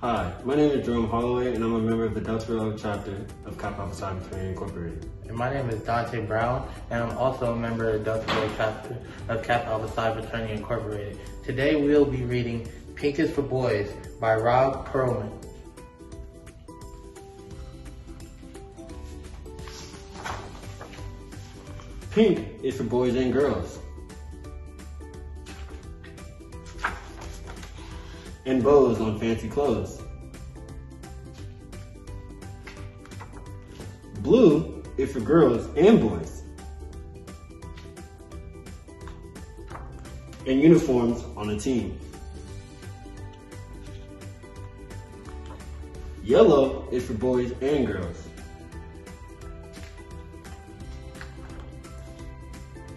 Hi, my name is Jerome Holloway, and I'm a member of the Delta Rho chapter of Kappa Alpha Psi Fraternity Incorporated. And my name is Dante Brown, and I'm also a member of the Delta chapter of Kappa Alpha Psi Fraternity Incorporated. Today we'll be reading Pink is for Boys by Robb Pearlman. Pink is for boys and girls. And bows on fancy clothes. Blue is for girls and boys. And uniforms on a team. Yellow is for boys and girls.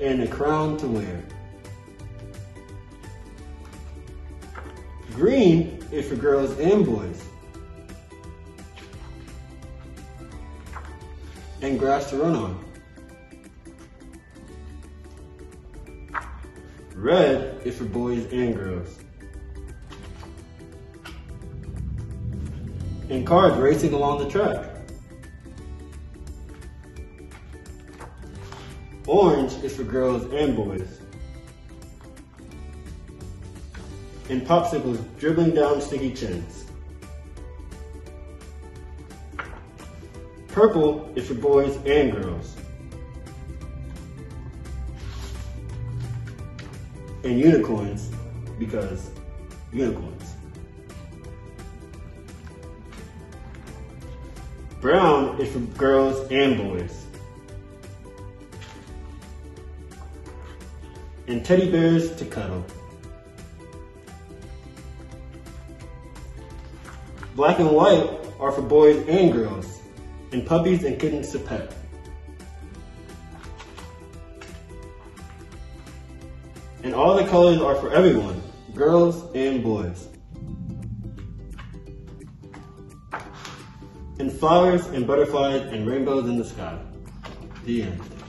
and a crown to wear. Green is for girls and boys. And grass to run on. Red is for boys and girls. And cars racing along the track. Orange is for girls and boys. And popsicles dribbling down sticky chins. Purple is for boys and girls. And unicorns, because unicorns. Brown is for girls and boys. and teddy bears to cuddle. Black and white are for boys and girls, and puppies and kittens to pet. And all the colors are for everyone, girls and boys. And flowers and butterflies and rainbows in the sky. The end.